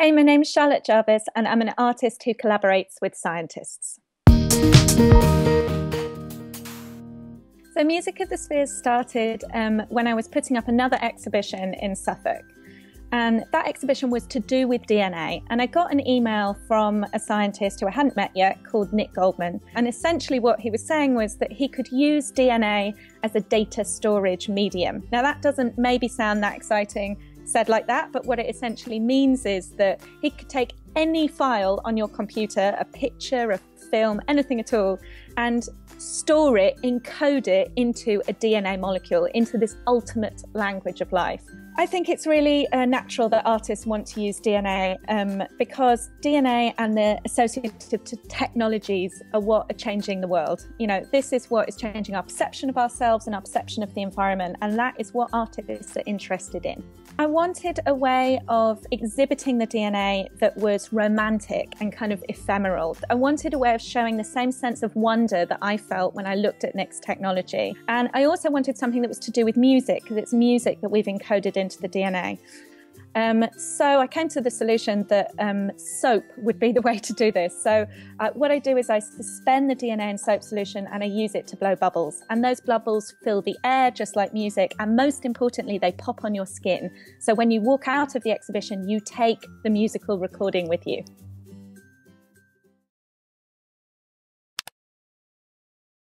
Hey, my name is Charlotte Jarvis, and I'm an artist who collaborates with scientists. So, Music of the Spheres started um, when I was putting up another exhibition in Suffolk. And that exhibition was to do with DNA. And I got an email from a scientist who I hadn't met yet called Nick Goldman. And essentially, what he was saying was that he could use DNA as a data storage medium. Now, that doesn't maybe sound that exciting said like that, but what it essentially means is that he could take any file on your computer, a picture, a film, anything at all, and store it, encode it into a DNA molecule, into this ultimate language of life. I think it's really uh, natural that artists want to use DNA um, because DNA and the associated technologies are what are changing the world. You know, this is what is changing our perception of ourselves and our perception of the environment, and that is what artists are interested in. I wanted a way of exhibiting the DNA that was romantic and kind of ephemeral. I wanted a way of showing the same sense of wonder that I felt when I looked at Nick's technology. And I also wanted something that was to do with music, because it's music that we've encoded in into the DNA. Um, so I came to the solution that um, soap would be the way to do this. So uh, what I do is I suspend the DNA in soap solution and I use it to blow bubbles. And those bubbles fill the air just like music. And most importantly, they pop on your skin. So when you walk out of the exhibition, you take the musical recording with you.